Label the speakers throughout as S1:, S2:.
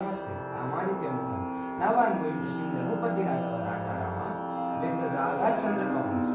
S1: ನಮಸ್ತೆ ನಾವು ಆದಿತ್ಯ ಮೋಹನ್ ನಾವು ಎಂಟು ಸಿಂಗರು ಪತಿ ರಾಘವ ರಾಜಾರಾಮ ಬೆತ್ತದಾಗ ಚಂದ್ರ ಕಾಂಗ್ರೆಸ್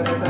S1: Obrigado.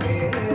S1: Hare